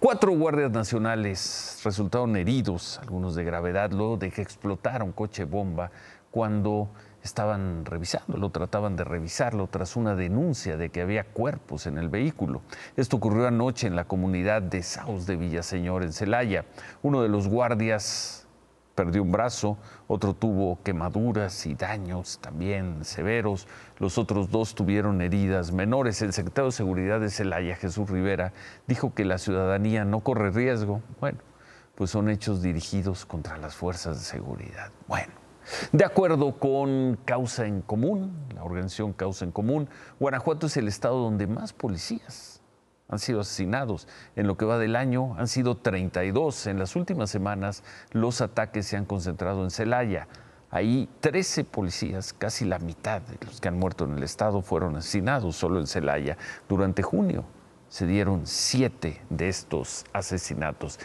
Cuatro guardias nacionales resultaron heridos, algunos de gravedad, luego de que explotara un coche bomba cuando estaban revisándolo, trataban de revisarlo tras una denuncia de que había cuerpos en el vehículo. Esto ocurrió anoche en la comunidad de Saus de Villaseñor, en Celaya. Uno de los guardias perdió un brazo, otro tuvo quemaduras y daños también severos, los otros dos tuvieron heridas menores. El secretario de Seguridad de Celaya, Jesús Rivera, dijo que la ciudadanía no corre riesgo. Bueno, pues son hechos dirigidos contra las fuerzas de seguridad. Bueno. De acuerdo con Causa en Común, la organización Causa en Común, Guanajuato es el estado donde más policías han sido asesinados. En lo que va del año han sido 32. En las últimas semanas los ataques se han concentrado en Celaya. Ahí 13 policías, casi la mitad de los que han muerto en el estado, fueron asesinados solo en Celaya. Durante junio se dieron siete de estos asesinatos.